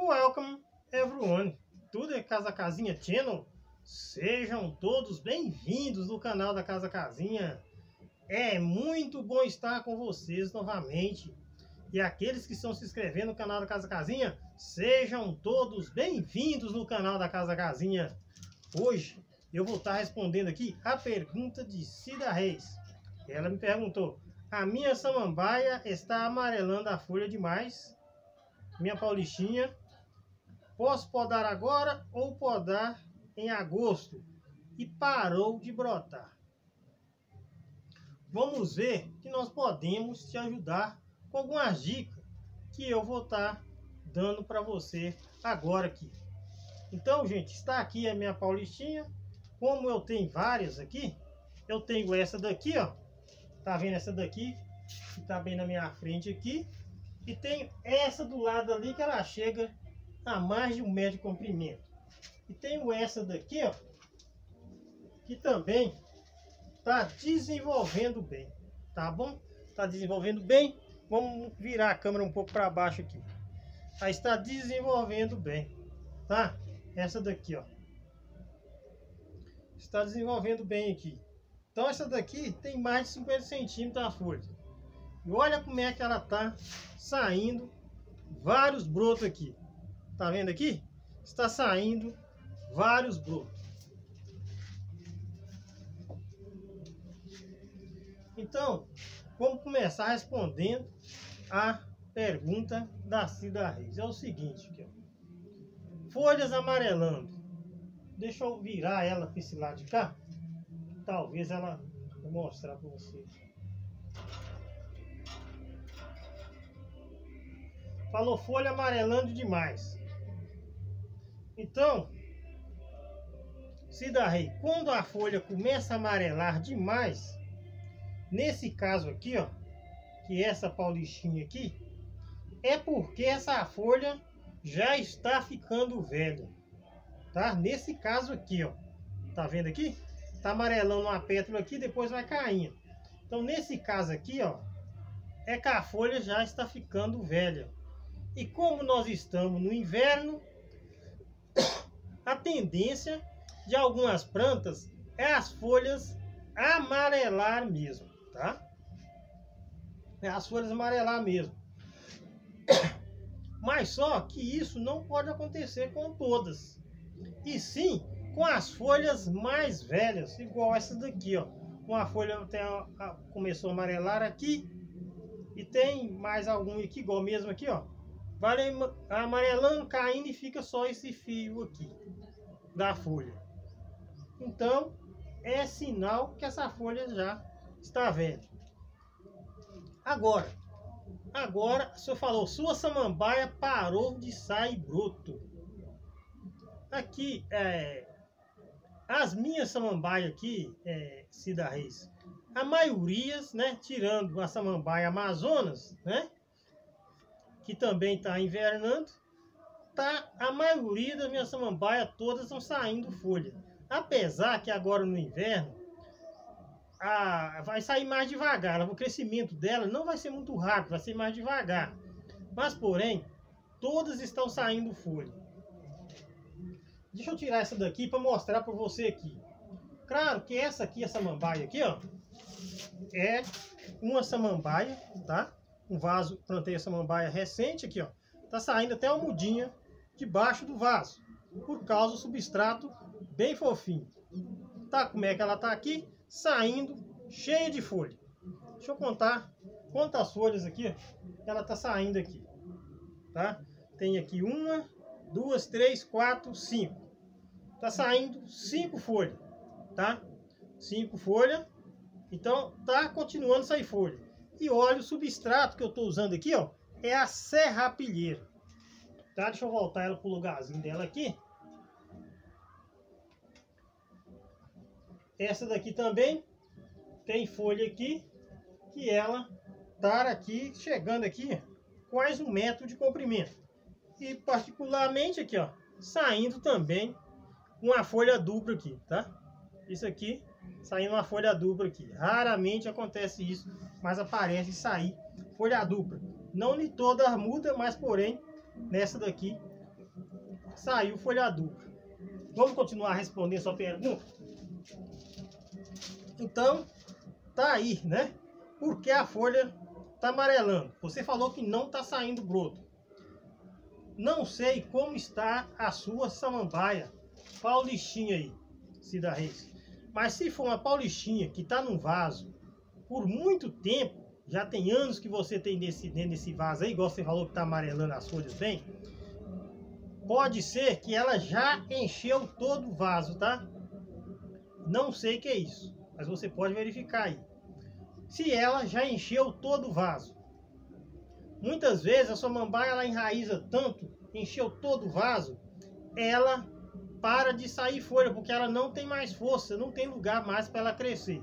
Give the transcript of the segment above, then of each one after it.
Welcome everyone, tudo é Casa Casinha Channel. Sejam todos bem-vindos no canal da Casa Casinha. É muito bom estar com vocês novamente. E aqueles que estão se inscrevendo no canal da Casa Casinha, sejam todos bem-vindos no canal da Casa Casinha. Hoje eu vou estar respondendo aqui a pergunta de Cida Reis. Ela me perguntou: a minha samambaia está amarelando a folha demais? Minha paulistinha Posso podar agora ou podar em agosto? E parou de brotar. Vamos ver que nós podemos te ajudar com algumas dicas que eu vou estar tá dando para você agora aqui. Então, gente, está aqui a minha paulistinha. Como eu tenho várias aqui, eu tenho essa daqui, ó. Tá vendo essa daqui? Que tá bem na minha frente aqui. E tenho essa do lado ali que ela chega a mais de um metro de comprimento. E tenho essa daqui, ó, que também está desenvolvendo bem, tá bom? Está desenvolvendo bem. Vamos virar a câmera um pouco para baixo aqui. Aí está desenvolvendo bem, tá? Essa daqui, ó. Está desenvolvendo bem aqui. Então essa daqui tem mais de 50 centímetros a folha. E olha como é que ela tá saindo vários brotos aqui. Tá vendo aqui? Está saindo vários brotos. Então, vamos começar respondendo a pergunta da Cida Reis. É o seguinte, aqui, ó. folhas amarelando. Deixa eu virar ela para esse lado de cá. Talvez ela vou mostrar para vocês. Falou folha amarelando demais. Então, Cida Rei, quando a folha começa a amarelar demais, nesse caso aqui, ó, que é essa paulistinha aqui, é porque essa folha já está ficando velha, tá? Nesse caso aqui, ó, tá vendo aqui? Tá amarelando uma pétala aqui, depois vai caindo. Então, nesse caso aqui, ó, é que a folha já está ficando velha. E como nós estamos no inverno, a tendência de algumas plantas é as folhas amarelar mesmo, tá? É as folhas amarelar mesmo. Mas só que isso não pode acontecer com todas. E sim com as folhas mais velhas, igual essa daqui, ó. Uma folha tem começou a amarelar aqui e tem mais algum aqui, igual mesmo aqui, ó. Vai amarelando, caindo e fica só esse fio aqui da folha. Então, é sinal que essa folha já está velha. Agora, agora, o senhor falou, sua samambaia parou de sair broto. Aqui, é, as minhas samambaias aqui, é, Cida Reis, a maioria, né, tirando a samambaia Amazonas, né, que também está invernando, tá a maioria das minhas samambaias todas estão saindo folha. Apesar que agora no inverno a, vai sair mais devagar, o crescimento dela não vai ser muito rápido, vai ser mais devagar. Mas porém, todas estão saindo folha. Deixa eu tirar essa daqui para mostrar para você aqui. Claro que essa aqui, essa samambaia aqui, ó, é uma samambaia, tá? Um vaso, plantei essa samambaia recente aqui, ó. Tá saindo até uma mudinha debaixo do vaso, por causa do substrato bem fofinho. Tá como é que ela tá aqui? Saindo cheia de folha. Deixa eu contar quantas folhas aqui ela tá saindo aqui, tá? Tem aqui uma, duas, três, quatro, cinco. Tá saindo cinco folhas, tá? Cinco folhas. Então tá continuando sair folha. E olha o substrato que eu tô usando aqui, ó, é a serrapilheira. Tá? Deixa eu voltar ela pro lugarzinho dela aqui. Essa daqui também tem folha aqui, que ela tá aqui, chegando aqui, quase um metro de comprimento. E particularmente aqui, ó, saindo também uma folha dupla aqui, tá? Isso aqui, saindo uma folha dupla aqui. Raramente acontece isso, mas aparece sair folha dupla. Não de toda a muda, mas porém nessa daqui saiu folha dupla. Vamos continuar respondendo sua pergunta? Então, tá aí, né? Porque a folha tá amarelando. Você falou que não tá saindo broto. Não sei como está a sua samambaia paulistinha aí, Cida Reis. Mas se for uma paulistinha que tá num vaso por muito tempo, já tem anos que você tem nesse, dentro desse vaso aí, igual você falou que tá amarelando as folhas bem, pode ser que ela já encheu todo o vaso, tá? Não sei que é isso, mas você pode verificar aí. Se ela já encheu todo o vaso. Muitas vezes a sua mambaia ela enraiza tanto, encheu todo o vaso, ela para de sair folha, porque ela não tem mais força, não tem lugar mais para ela crescer.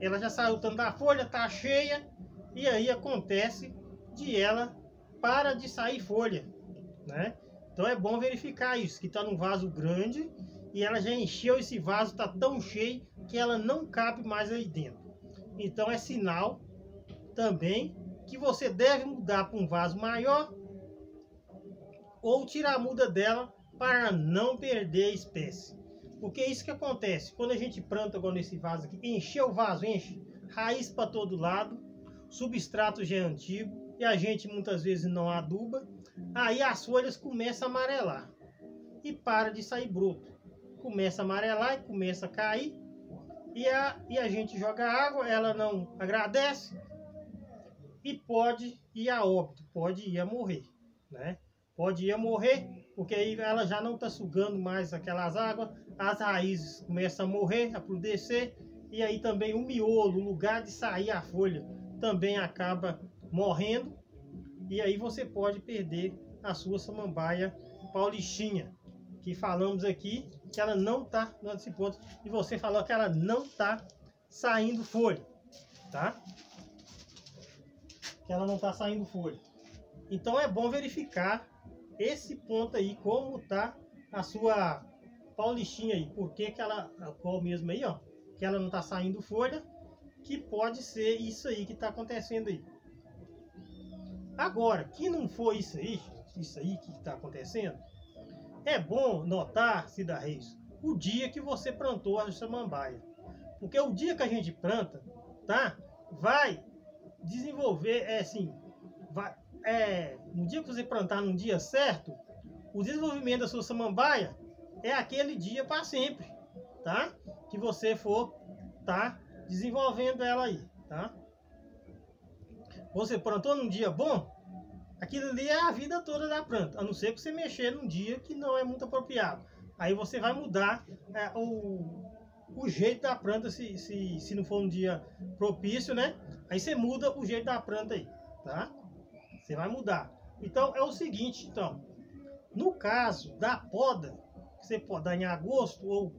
Ela já saiu tanto da folha, tá cheia, e aí acontece de ela para de sair folha, né? Então é bom verificar isso, que está num vaso grande e ela já encheu esse vaso, está tão cheio que ela não cabe mais aí dentro. Então é sinal também que você deve mudar para um vaso maior ou tirar a muda dela para não perder a espécie. Porque é isso que acontece, quando a gente planta agora nesse vaso aqui, encher o vaso, enche, raiz para todo lado, substrato já é antigo e a gente muitas vezes não aduba, aí as folhas começam a amarelar e para de sair broto. Começa a amarelar e começa a cair e a, e a gente joga água, ela não agradece e pode ir a óbito, pode ir a morrer, né? Pode ir a morrer porque aí ela já não está sugando mais aquelas águas, as raízes começam a morrer, a apodrecer, e aí também o miolo, o lugar de sair a folha, também acaba morrendo, e aí você pode perder a sua samambaia paulistinha, que falamos aqui que ela não está nesse ponto, e você falou que ela não está saindo folha, tá? Que ela não está saindo folha. Então é bom verificar esse ponto aí, como tá a sua paulistinha aí. Por que, que ela, qual mesmo aí, ó, que ela não tá saindo folha, que pode ser isso aí que tá acontecendo aí. Agora, que não foi isso aí, isso aí que tá acontecendo, é bom notar, Cida Reis, o dia que você plantou a samambaia. Porque o dia que a gente planta, tá? Vai desenvolver, é assim, vai, é, no dia que você plantar num dia certo, o desenvolvimento da sua samambaia é aquele dia para sempre, tá? Que você for tá desenvolvendo ela aí, tá? Você plantou num dia bom, aquilo ali é a vida toda da planta, a não ser que você mexer num dia que não é muito apropriado. Aí você vai mudar é, o, o jeito da planta, se, se, se não for um dia propício, né? Aí você muda o jeito da planta aí, tá? Você vai mudar. Então é o seguinte, então, no caso da poda, você podar em agosto ou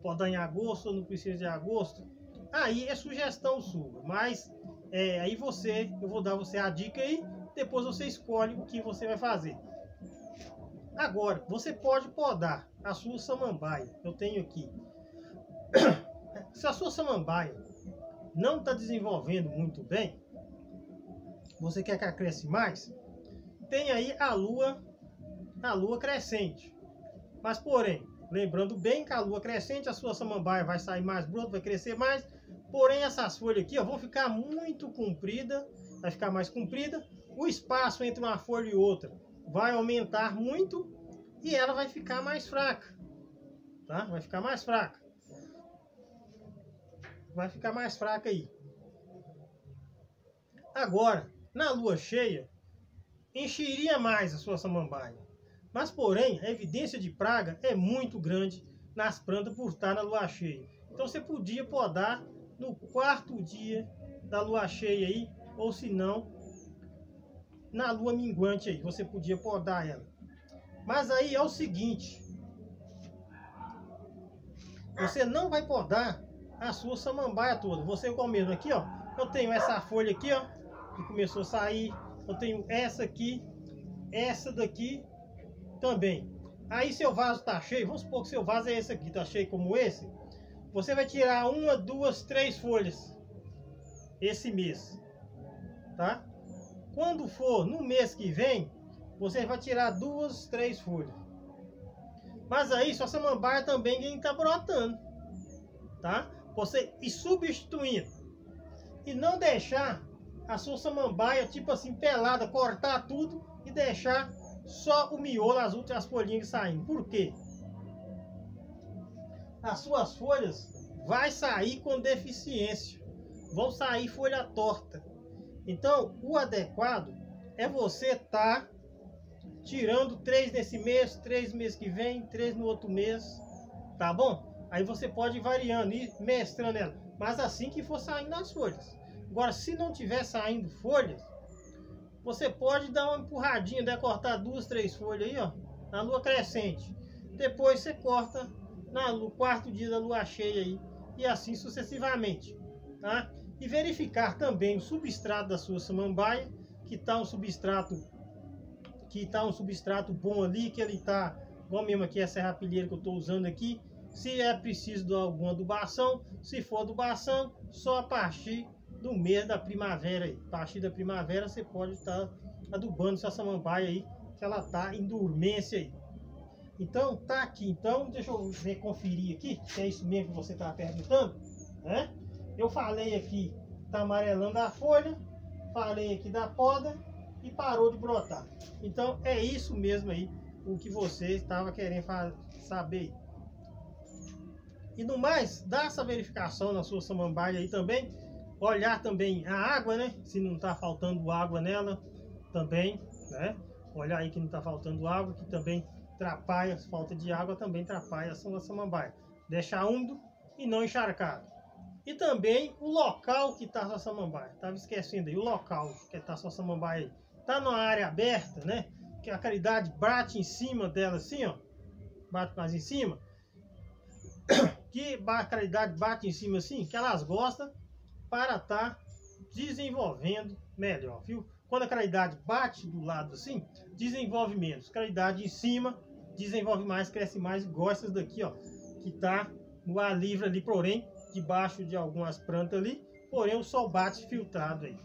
podar em agosto ou não precisa de agosto, aí é sugestão sua, mas é, aí você, eu vou dar você a dica aí, depois você escolhe o que você vai fazer. Agora, você pode podar a sua samambaia. Eu tenho aqui. Se a sua samambaia não está desenvolvendo muito bem, você quer que ela cresça mais? Tem aí a lua, a lua crescente. Mas porém, lembrando bem que a lua crescente, a sua samambaia vai sair mais bruta, vai crescer mais. Porém, essas folhas aqui ó, vão ficar muito compridas, vai ficar mais comprida. O espaço entre uma folha e outra vai aumentar muito e ela vai ficar mais fraca. Tá? Vai ficar mais fraca. Vai ficar mais fraca aí. Agora, na lua cheia, encheria mais a sua samambaia. Mas, porém, a evidência de praga é muito grande nas plantas por estar na lua cheia. Então, você podia podar no quarto dia da lua cheia aí, ou se não, na lua minguante aí, você podia podar ela. Mas aí é o seguinte, você não vai podar a sua samambaia toda. Você igual mesmo aqui, ó, eu tenho essa folha aqui, ó, que começou a sair. Eu tenho essa aqui, essa daqui também. Aí seu vaso tá cheio, vamos supor que seu vaso é esse aqui, tá cheio como esse. Você vai tirar uma, duas, três folhas esse mês, tá? Quando for no mês que vem, você vai tirar duas, três folhas. Mas aí sua samambaia também está brotando, tá? Você ir substituindo e não deixar a sua samambaia, tipo assim, pelada, cortar tudo e deixar só o miolo, as outras folhinhas saindo. Por quê? As suas folhas vai sair com deficiência, vão sair folha torta. Então, o adequado é você estar tá tirando três nesse mês, três mês que vem, três no outro mês, tá bom? Aí você pode ir variando e mestrando ela, mas assim que for saindo as folhas. Agora, se não tiver saindo folhas, você pode dar uma empurradinha, né? cortar duas, três folhas aí, ó, na lua crescente. Depois você corta no quarto dia da lua cheia aí, e assim sucessivamente, tá? E verificar também o substrato da sua samambaia, que está um substrato que está um substrato bom ali, que ele está igual mesmo aqui essa rapilheira que eu estou usando aqui. Se é preciso de alguma adubação, se for adubação, só a partir do mês da primavera. A partir da primavera você pode estar adubando essa samambaia aí, que ela está em dormência aí. Então, tá aqui. Então, deixa eu ver, conferir aqui, se é isso mesmo que você está perguntando, né? Eu falei aqui, tá amarelando a folha, falei aqui da poda e parou de brotar. Então, é isso mesmo aí, o que você estava querendo saber. E no mais, dá essa verificação na sua samambaia aí também, olhar também a água, né? Se não está faltando água nela também, né? Olhar aí que não está faltando água, que também atrapalha, falta de água também atrapalha a sua samambaia. Deixar úmido e não encharcado. E também o local que está sua samambaia. Estava esquecendo aí, o local que está sua samambaia aí. Está numa área aberta, né? Que a caridade bate em cima dela assim, ó. Bate mais em cima. Que a caridade bate em cima assim, que elas gostam para estar tá desenvolvendo melhor, viu? Quando a caridade bate do lado assim, desenvolve menos. Caridade em cima, desenvolve mais, cresce mais, gosta daqui, ó, que tá no ar livre ali, porém, debaixo de algumas plantas ali, porém o sol bate filtrado aí,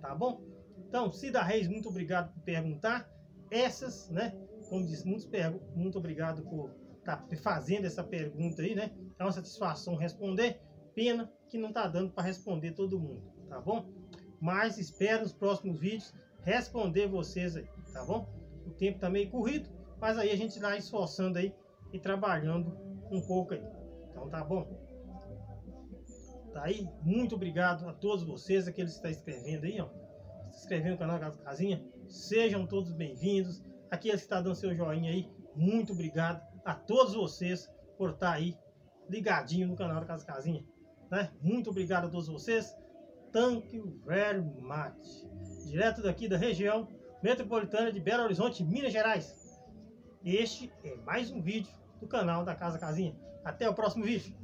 tá bom? Então, Cida Reis, muito obrigado por perguntar. Essas, né, como diz, muito, muito obrigado por estar tá fazendo essa pergunta aí, né? É uma satisfação responder. Pena que não tá dando para responder todo mundo, tá bom? Mas espero nos próximos vídeos responder vocês aí, tá bom? O tempo tá meio corrido, mas aí a gente vai esforçando aí e trabalhando um pouco aí. Então tá bom? Tá aí? Muito obrigado a todos vocês, aqueles que estão escrevendo aí, ó. Se inscrevendo no canal Casa Casinha. Sejam todos bem-vindos. Aqueles que estão dando seu joinha aí, muito obrigado a todos vocês por estar aí ligadinho no canal da Casa Casinha. Né? Muito obrigado a todos vocês. Thank you very much. Direto daqui da região metropolitana de Belo Horizonte, Minas Gerais. Este é mais um vídeo do canal da Casa Casinha. Até o próximo vídeo.